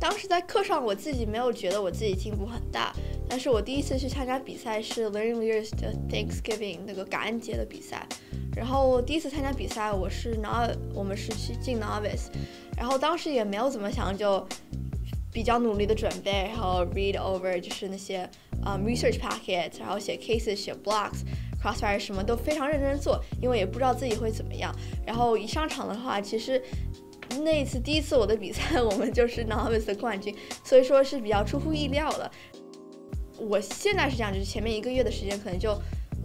当时在课上，我自己没有觉得我自己进步很大，但是我第一次去参加比赛是 Learning Leaders 的 Thanksgiving 那个感恩节的比赛，然后第一次参加比赛，我是 no 我们是去进 novice，然后当时也没有怎么想，就比较努力的准备，然后 read over 就是那些嗯 research packets，然后写 cases 写 blocks，crossfire 什么都非常认真做，因为也不知道自己会怎么样，然后一上场的话，其实。那一次第一次我的比赛，我们就是 novice 的冠军，所以说是比较出乎意料的。我现在是这样，就是前面一个月的时间，可能就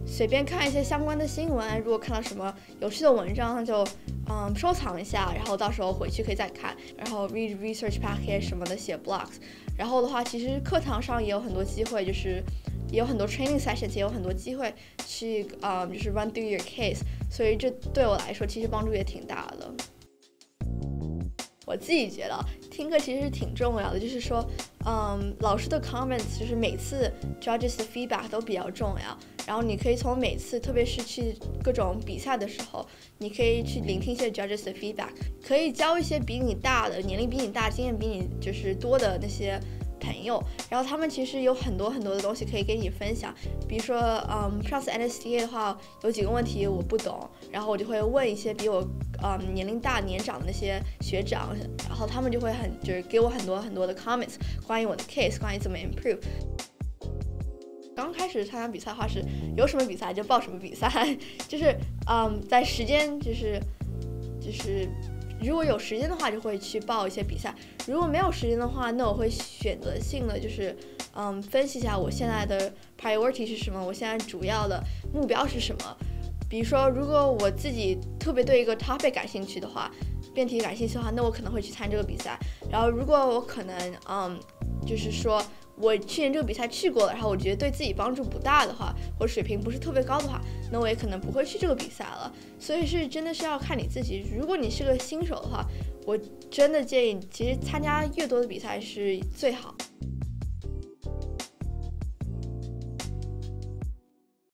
随便看一些相关的新闻，如果看到什么有趣的文章，就嗯收藏一下，然后到时候回去可以再看，然后 read research packet 什么的，写 blogs。然后的话，其实课堂上也有很多机会，就是也有很多 training sessions，也有很多机会去嗯就是 run through your case，所以这对我来说其实帮助也挺大的。我自己觉得听课其实是挺重要的，就是说，嗯，老师的 comments 就是每次 judges 的 feedback 都比较重要。然后你可以从每次，特别是去各种比赛的时候，你可以去聆听一些 judges 的 feedback，可以教一些比你大的、年龄比你大、经验比你就是多的那些。朋友，然后他们其实有很多很多的东西可以跟你分享，比如说，嗯，上次 NSTA 的话，有几个问题我不懂，然后我就会问一些比我，嗯，年龄大、年长的那些学长，然后他们就会很就是给我很多很多的 comments，关于我的 case，关于怎么 improve。刚开始参加比赛的话是有什么比赛就报什么比赛，就是，嗯，在时间就是就是。如果有时间的话，就会去报一些比赛；如果没有时间的话，那我会选择性的就是，嗯，分析一下我现在的 priority 是什么，我现在主要的目标是什么。比如说，如果我自己特别对一个 topic 感兴趣的话，辩题感兴趣的话，那我可能会去参加这个比赛。然后，如果我可能，嗯，就是说。我去年这个比赛去过了，然后我觉得对自己帮助不大的话，或者水平不是特别高的话，那我也可能不会去这个比赛了。所以是真的是要看你自己。如果你是个新手的话，我真的建议，其实参加越多的比赛是最好。